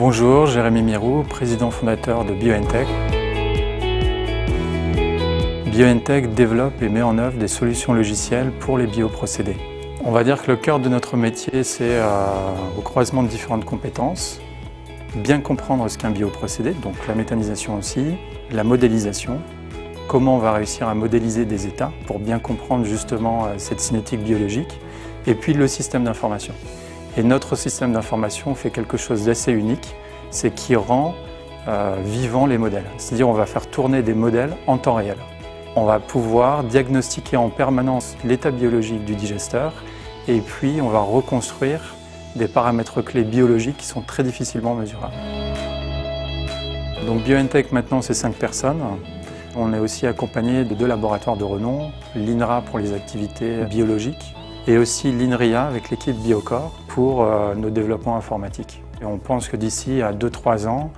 Bonjour, Jérémy Mirou, président fondateur de BioNTech. BioNTech développe et met en œuvre des solutions logicielles pour les bioprocédés. On va dire que le cœur de notre métier, c'est euh, au croisement de différentes compétences, bien comprendre ce qu'est un bioprocédé, donc la méthanisation aussi, la modélisation, comment on va réussir à modéliser des états pour bien comprendre justement euh, cette cinétique biologique, et puis le système d'information. Et notre système d'information fait quelque chose d'assez unique, c'est qu'il rend euh, vivant les modèles. C'est-à-dire on va faire tourner des modèles en temps réel. On va pouvoir diagnostiquer en permanence l'état biologique du digesteur et puis on va reconstruire des paramètres clés biologiques qui sont très difficilement mesurables. Donc BioNTech maintenant c'est cinq personnes. On est aussi accompagné de deux laboratoires de renom, l'INRA pour les activités biologiques et aussi l'INRIA avec l'équipe Biocore pour euh, nos développements informatiques. Et on pense que d'ici à 2-3 ans,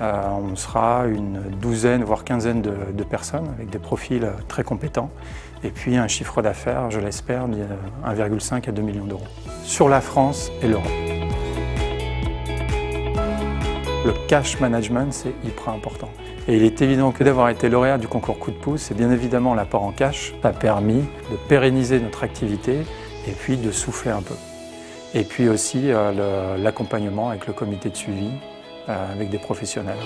euh, on sera une douzaine, voire quinzaine de, personnes avec des profils très compétents et puis un chiffre d'affaires, je l'espère, de 1,5 à 2 millions d'euros. Sur la France et l'Europe. Le cash management, c'est hyper important. Et il est évident que d'avoir été lauréat du concours coup de pouce, et bien évidemment l'apport en cash a permis de pérenniser notre activité et puis de souffler un peu. Et puis aussi euh, l'accompagnement avec le comité de suivi, euh, avec des professionnels.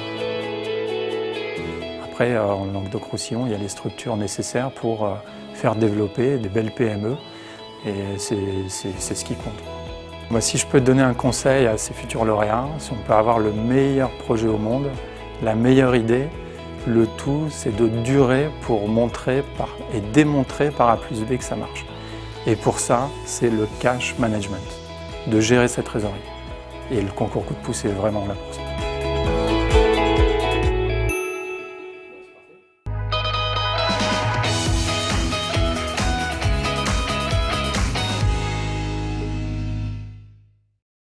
Après, euh, en Languedoc-Roussillon, il y a les structures nécessaires pour faire développer des belles PME et c'est ce qui compte. Moi, si je peux donner un conseil à ces futurs lauréats, si on peut avoir le meilleur projet au monde, la meilleure idée, le tout, c'est de durer pour montrer et démontrer par A plus B que ça marche. Et pour ça, c'est le cash management, de gérer cette trésorerie. Et le concours coup de pouce est vraiment là pour ça.